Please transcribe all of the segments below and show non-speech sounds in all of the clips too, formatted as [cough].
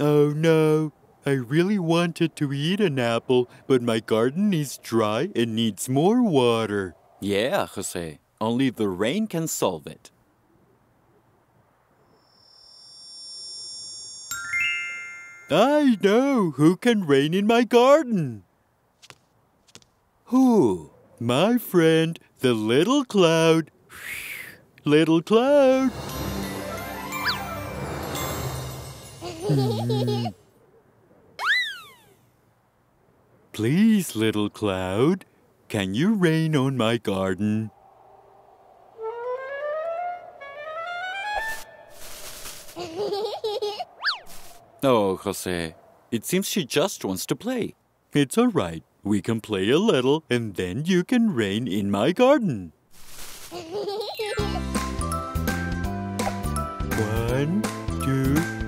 Oh no, I really wanted to eat an apple, but my garden is dry and needs more water. Yeah, Jose. Only the rain can solve it. I know who can rain in my garden. Who? My friend, the little cloud. Little cloud. [laughs] Please, little cloud, can you rain on my garden? [laughs] Oh, Jose. It seems she just wants to play. It's all right. We can play a little and then you can rain in my garden. [laughs] One, two,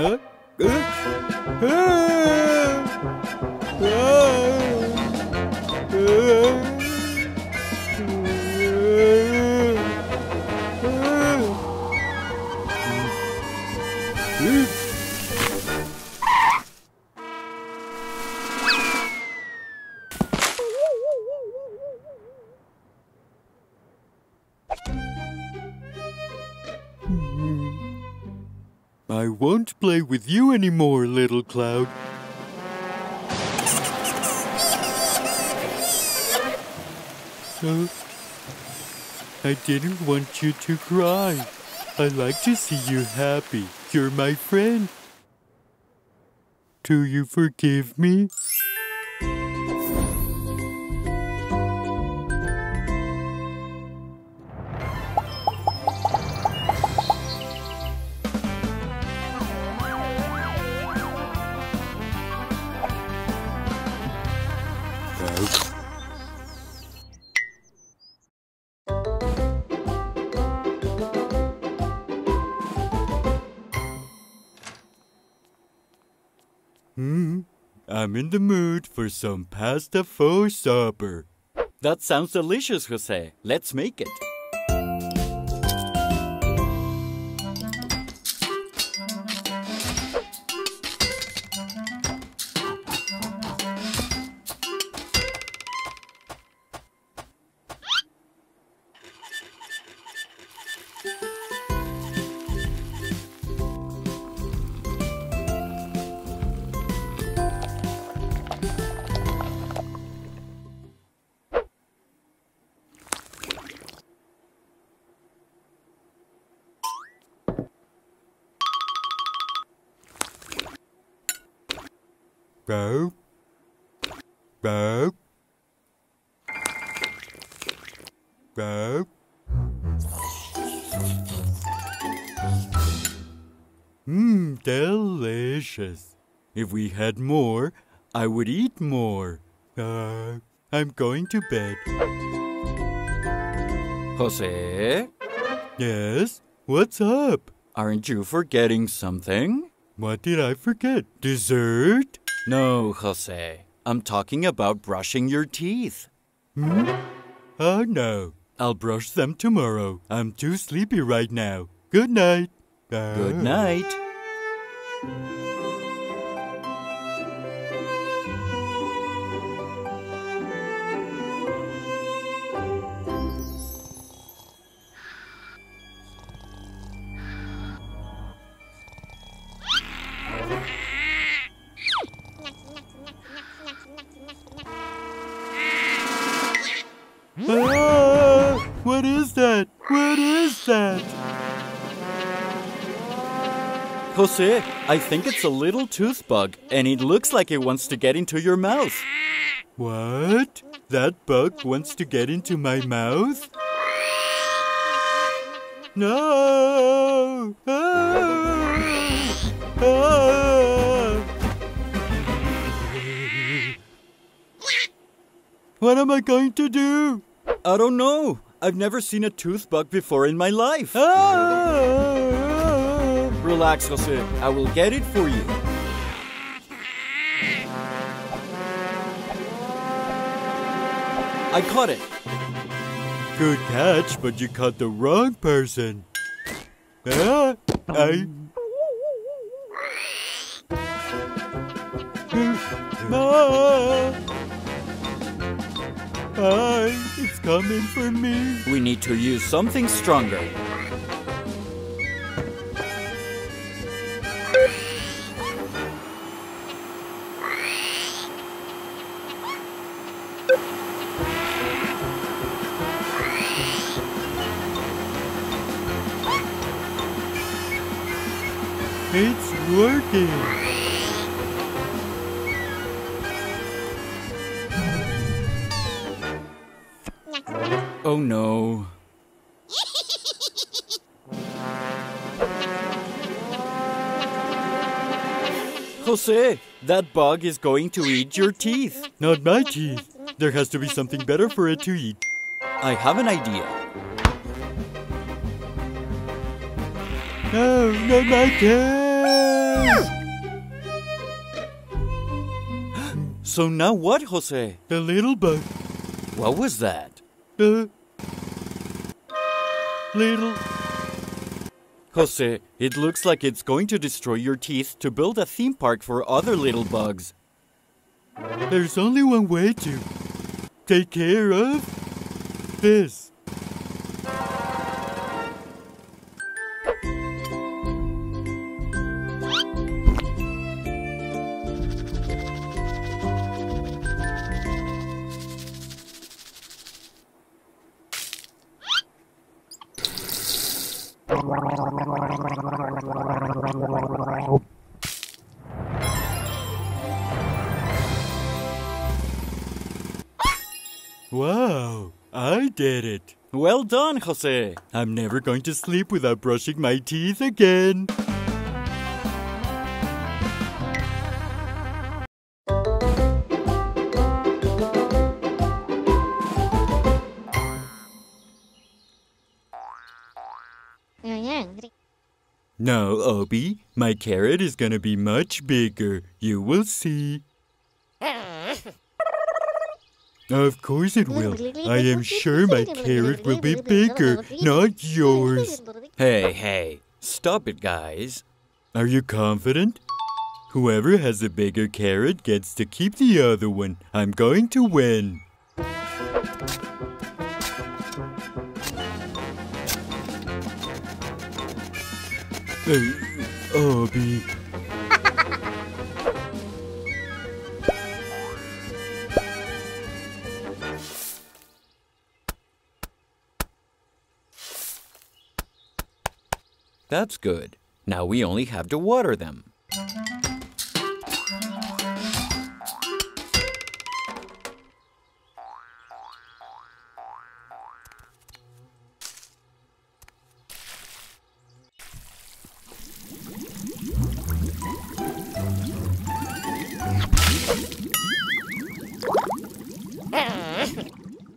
Huh? Uh, ah, ah, I won't play with you anymore, little cloud. Uh, I didn't want you to cry. I like to see you happy. You're my friend. Do you forgive me? I'm in the mood for some pasta for supper. That sounds delicious, Jose. Let's make it. Go. Go. Go. Mmm, delicious. If we had more, I would eat more. Uh, I'm going to bed. Jose? Yes? What's up? Aren't you forgetting something? What did I forget? Dessert? No, Jose. I'm talking about brushing your teeth. Hmm? Oh no. I'll brush them tomorrow. I'm too sleepy right now. Good night. Good night. Jose, I think it's a little tooth bug, and it looks like it wants to get into your mouth. What? That bug wants to get into my mouth? No! Ah! Ah! What am I going to do? I don't know. I've never seen a tooth bug before in my life. Ah! Relax, Jose. I will get it for you. I caught it. Good catch, but you caught the wrong person. Ah, I. Ah, it's coming for me. We need to use something stronger. It's working. Oh no. Jose, that bug is going to eat your teeth. Not my teeth. There has to be something better for it to eat. I have an idea. No, not my teeth. So now what, Jose? The little bug. What was that? Uh, little. Jose, it looks like it's going to destroy your teeth to build a theme park for other little bugs. There's only one way to take care of this. Wow, I did it. Well done, Jose. I'm never going to sleep without brushing my teeth again. Now, Obi, my carrot is gonna be much bigger. You will see. Of course it will. I am sure my carrot will be bigger, not yours. Hey, hey, stop it, guys. Are you confident? Whoever has a bigger carrot gets to keep the other one. I'm going to win. Obi. That's good. Now we only have to water them.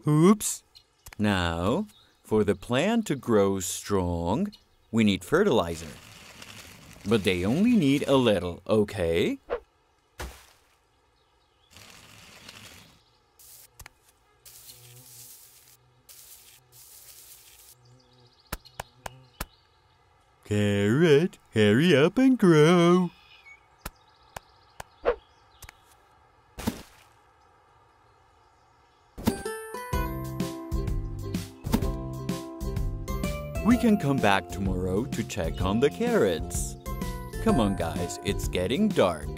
Oops. Now, for the plant to grow strong, we need fertilizer. But they only need a little, okay? Carrot, hurry up and grow. We can come back tomorrow to check on the carrots. Come on, guys, it's getting dark.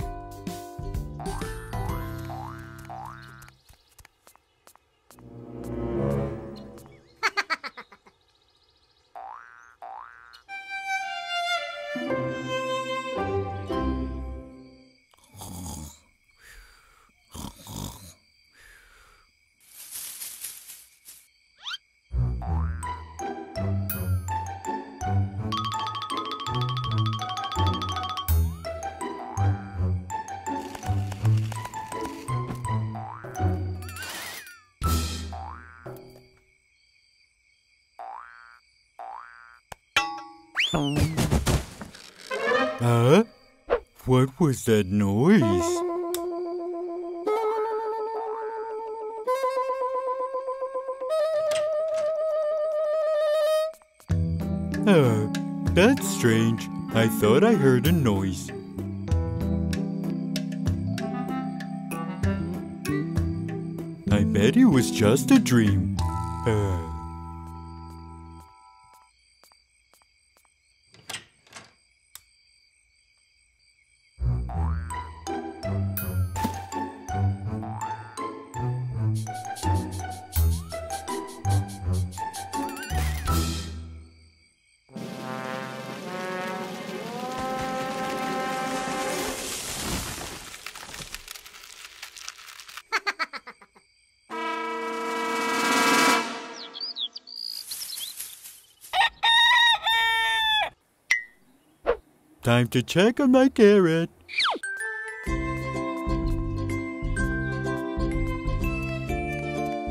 What was that noise? Oh, that's strange. I thought I heard a noise. I bet it was just a dream. Uh. Time to check on my carrot.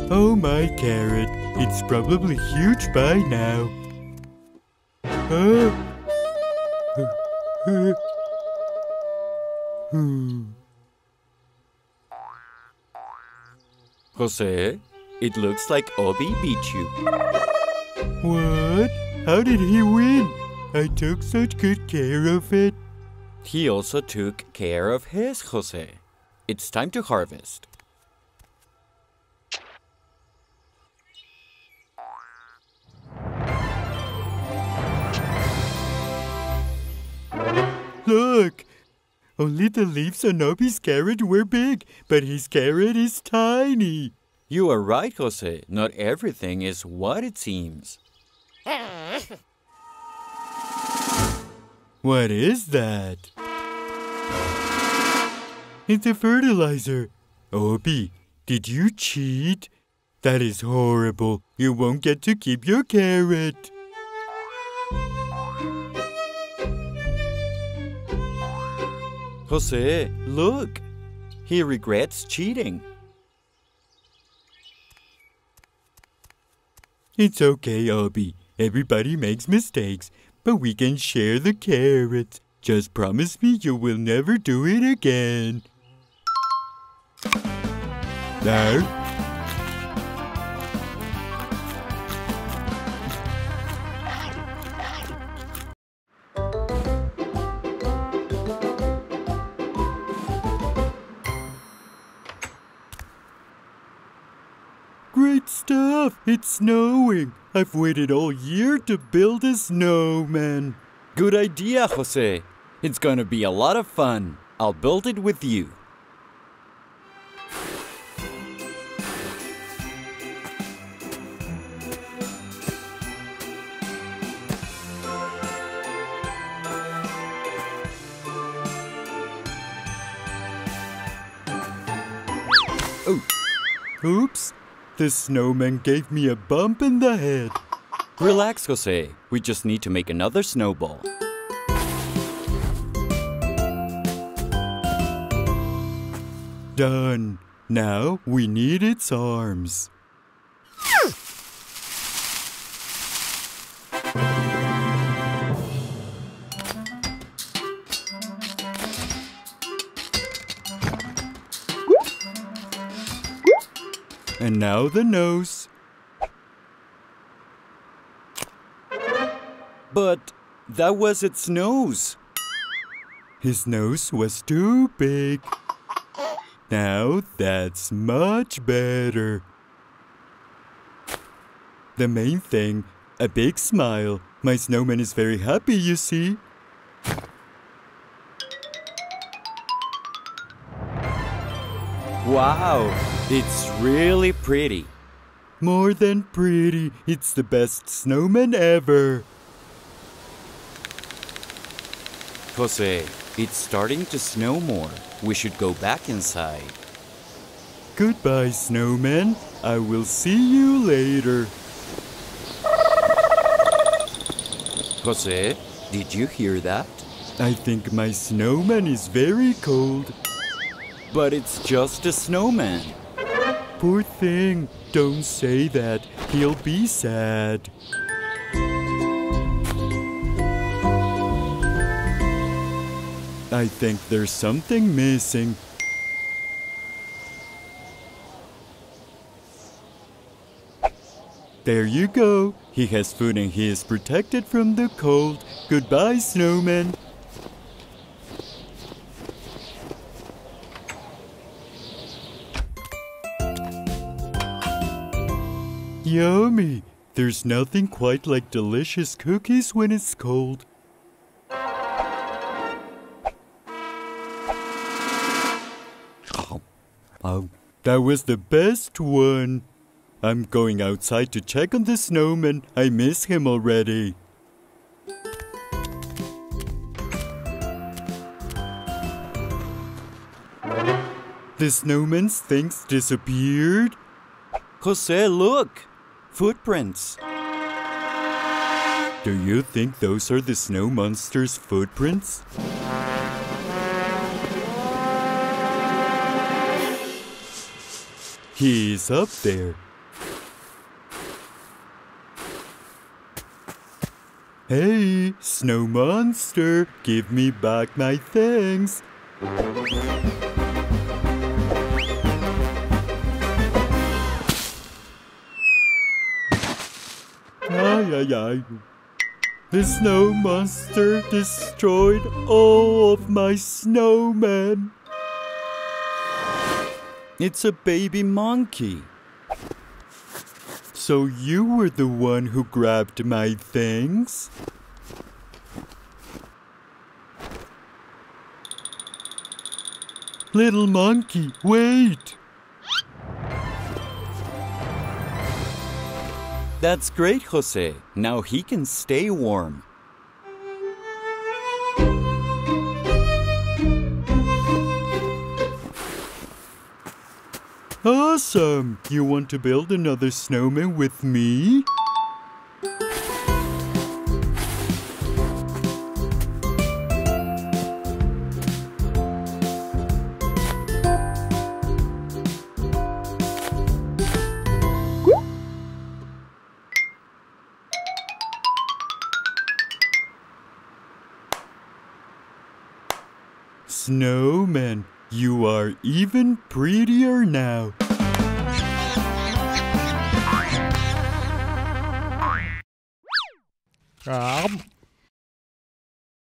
Oh, my carrot. It's probably huge by now. Huh? Hmm. Jose, it looks like Obi beat you. What? How did he win? I took such good care of it. He also took care of his Jose. It's time to harvest. Look! Only the leaves on Obi's carrot were big, but his carrot is tiny. You are right, Jose. Not everything is what it seems. [laughs] What is that? It's a fertilizer. Obi, did you cheat? That is horrible. You won't get to keep your carrot. Jose, look. He regrets cheating. It's okay, Obi. Everybody makes mistakes, but we can share the carrots. Just promise me you will never do it again. No? It's snowing! I've waited all year to build a snowman. Good idea, Jose. It's gonna be a lot of fun. I'll build it with you. Oh, Oops! The snowman gave me a bump in the head. relax, Jose. We just need to make another snowball. Done. Now we need its arms. And now the nose. But that was its nose. His nose was too big. Now that's much better. The main thing, a big smile. My snowman is very happy, you see. Wow, it's really pretty. More than pretty, it's the best snowman ever. Jose, it's starting to snow more. We should go back inside. Goodbye, snowman. I will see you later. Jose, did you hear that? I think my snowman is very cold but it's just a snowman. Poor thing, don't say that. He'll be sad. I think there's something missing. There you go. He has food and he is protected from the cold. Goodbye, snowman. Yummy! There's nothing quite like delicious cookies when it's cold. Oh, that was the best one. I'm going outside to check on the snowman. I miss him already. The snowman's things disappeared? Jose, look! Footprints. Do you think those are the snow monster's footprints? He's up there. Hey, snow monster, give me back my things. The snow monster destroyed all of my snowmen. It's a baby monkey. So you were the one who grabbed my things? Little monkey, wait! That's great, Jose. Now he can stay warm. Awesome! You want to build another snowman with me?